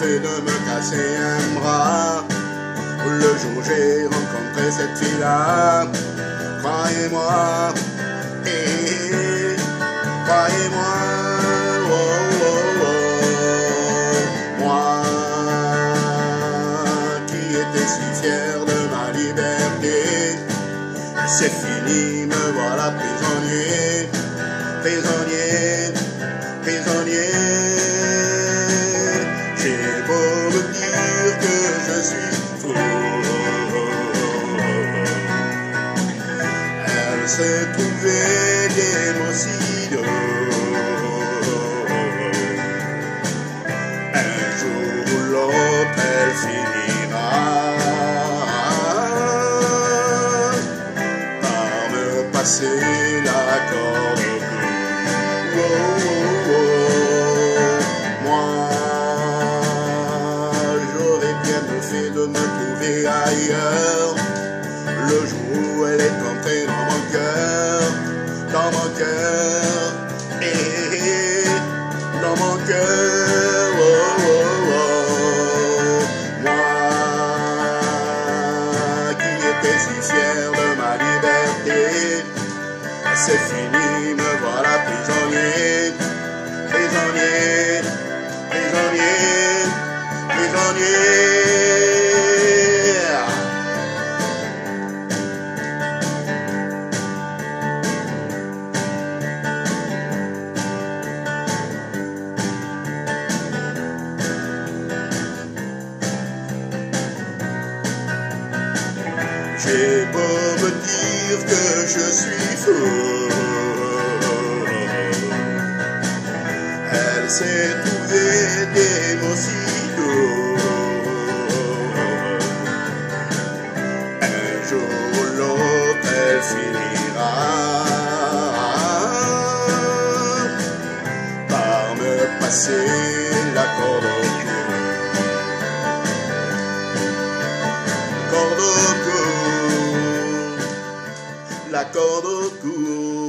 de me casser un bras. Le jour où j'ai rencontré cette fille-là, croyez-moi, eh, croyez-moi, oh, oh, oh, moi qui étais si fier de ma liberté, c'est fini, me voilà prisonnier, S'est trouvée des doux. Un jour ou l'autre, finira par me passer la corde. Oh, oh, oh. Moi, j'aurais bien fait de me trouver ailleurs. C'est fini, me voilà prisonnier, prisonnier, prisonnier, prisonnier. J'ai beau me dire que je suis fou. Elle s'est trouvée des mots. Un jour ou l'autre, elle finira par me passer la corde au cou. Corde au cou, la corde au cou.